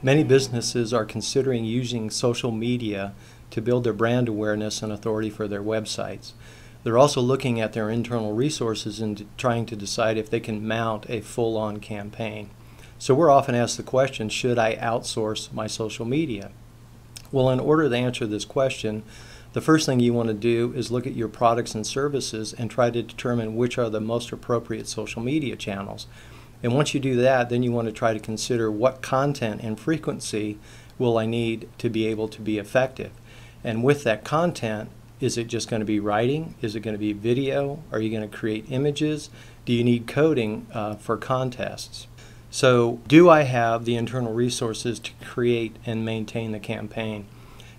Many businesses are considering using social media to build their brand awareness and authority for their websites. They're also looking at their internal resources and trying to decide if they can mount a full on campaign. So we're often asked the question should I outsource my social media? Well, in order to answer this question, the first thing you want to do is look at your products and services and try to determine which are the most appropriate social media channels. And once you do that, then you want to try to consider what content and frequency will I need to be able to be effective. And with that content, is it just going to be writing? Is it going to be video? Are you going to create images? Do you need coding uh, for contests? So, do I have the internal resources to create and maintain the campaign?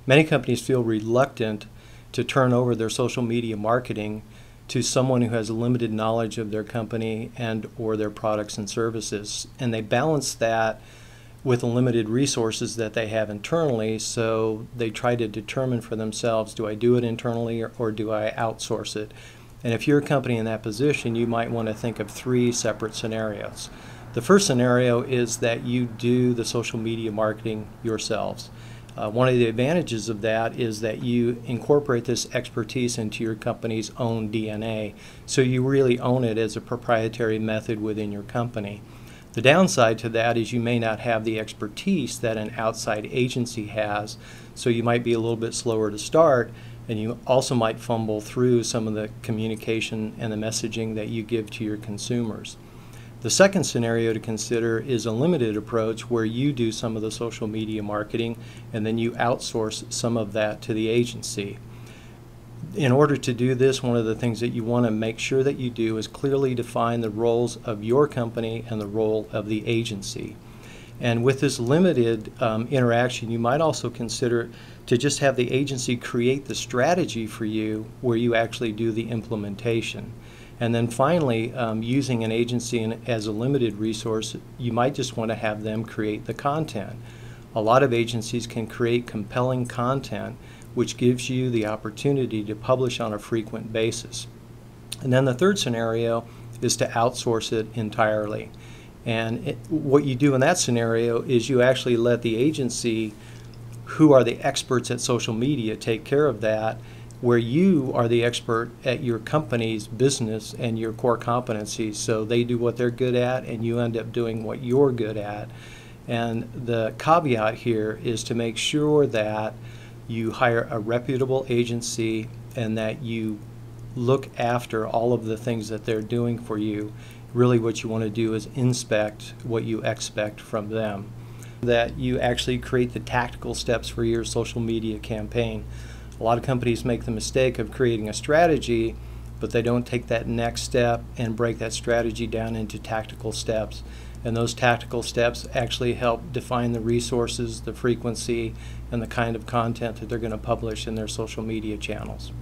Many companies feel reluctant to turn over their social media marketing to someone who has limited knowledge of their company and or their products and services. And they balance that with the limited resources that they have internally so they try to determine for themselves do I do it internally or, or do I outsource it? And if you're a company in that position you might want to think of three separate scenarios. The first scenario is that you do the social media marketing yourselves uh, one of the advantages of that is that you incorporate this expertise into your company's own DNA, so you really own it as a proprietary method within your company. The downside to that is you may not have the expertise that an outside agency has, so you might be a little bit slower to start, and you also might fumble through some of the communication and the messaging that you give to your consumers. The second scenario to consider is a limited approach where you do some of the social media marketing and then you outsource some of that to the agency. In order to do this, one of the things that you want to make sure that you do is clearly define the roles of your company and the role of the agency. And with this limited um, interaction, you might also consider to just have the agency create the strategy for you where you actually do the implementation. And then finally, um, using an agency in, as a limited resource, you might just want to have them create the content. A lot of agencies can create compelling content which gives you the opportunity to publish on a frequent basis. And then the third scenario is to outsource it entirely. And it, what you do in that scenario is you actually let the agency, who are the experts at social media, take care of that where you are the expert at your company's business and your core competencies. So they do what they're good at, and you end up doing what you're good at. And the caveat here is to make sure that you hire a reputable agency and that you look after all of the things that they're doing for you. Really, what you want to do is inspect what you expect from them. That you actually create the tactical steps for your social media campaign. A lot of companies make the mistake of creating a strategy, but they don't take that next step and break that strategy down into tactical steps. And those tactical steps actually help define the resources, the frequency, and the kind of content that they're going to publish in their social media channels.